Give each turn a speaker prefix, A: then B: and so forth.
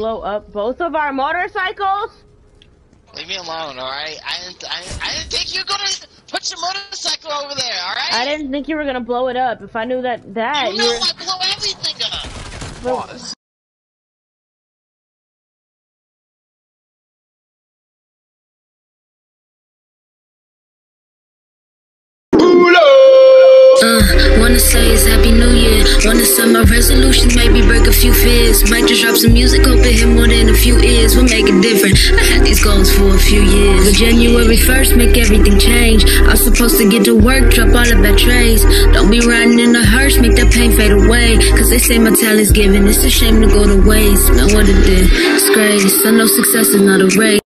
A: Did you blow up both of our motorcycles?
B: Leave me alone, alright? I didn't, I, I didn't think you were gonna put your motorcycle over there, alright?
A: I didn't think you were gonna blow it up. If I knew that that
B: You know
A: were-
B: I blow everything up!
A: but-
C: say it's Happy New Year. Wanna set my resolutions, maybe break a few fears. Might just drop some music, hope it hit more than a few ears. We'll make it different. I had these goals for a few years. But January 1st, make everything change. I was supposed to get to work, drop all of that trays. Don't be riding in a hearse, make that pain fade away. Cause they say my talent's given. It's a shame to go to waste. Man, what it did. It's. I know success is not a race.